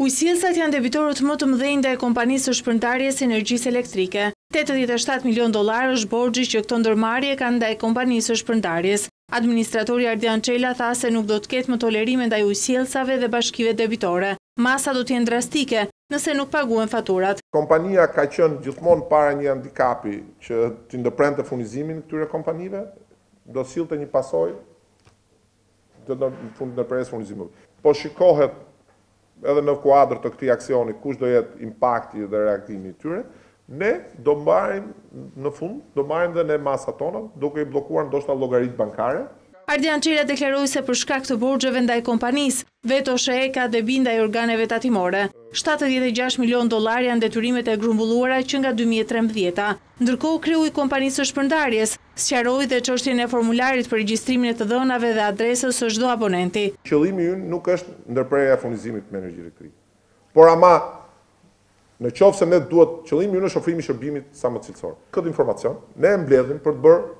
Ujësjellësat janë debitorët më të mëdhenj ndaj kompanisë së shpërndarjes së energjisë elektrike. Tetëdhjetë e shtatë milionë dollarë është borxhi që këto ndërmarrje kanë ndaj kompanisë së shpërndarjes. Administratori Ardian Çela tha se nuk do të ketë më tolerime ndaj ujësjellësave dhe bashkive debitore. Masat do të jenë drastike, nëse nuk paguhen faturat. Kompania ka qenë gjithmonë para një handikapi që t'i ndërprente furnizimin këtyre kompanive, do të sillte një pasojë. Duhet në fund ndërpresë furnizimi i ujit. Po shikohet edhe në kuadër të këtij aksioni kush do jetë impakti dhe reagimi i tyre. Ne do marrim në fund, do marrim dhe ne masat tona, duke i bllokuar ndoshta llogaritë bankare. Ardian Çela deklaroi se për shkak të borxheve ndaj kompanisë, vetë OSHEE ka debi ndaj organeve tatimore. Shtatëdhjetë e gjashtë milionë dollarë janë detyrimet e grumbulluara që nga dy mijë e trembëdhjetë. Ndërkohë kreu i kompanisë së shpërndarjes, sqaroi dhe çështjen e formularit për regjistrimin e të dhënave dhe adresës së çdo abonenti. Qëllimi ynë nuk është ndërprerja e furnizimit me energji elektrike, por ama në qoftë se ne duhet, qëllimi ynë është ofrimi i shërbimit sa më cilësor. Këtë informacion ne e mbledhim për të bërë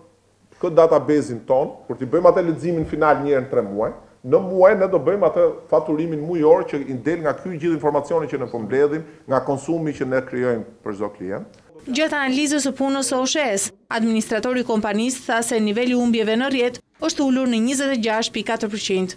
këtë database-in tonë, kur t'i bëjmë atë leximin final një herë në tre muaj, në muaj ne do bëjmë atë faturimin mujor që i del nga ky gjithë informacioni që ne po mbledhim, nga konsumi që ne krijojmë për çdo klient. Gjatë analizës së punës së OSHEE-së, administratori i kompanisë tha se niveli i humbjeve në rrjet është ulur në njëzet e gjashtë pikë katër përqind.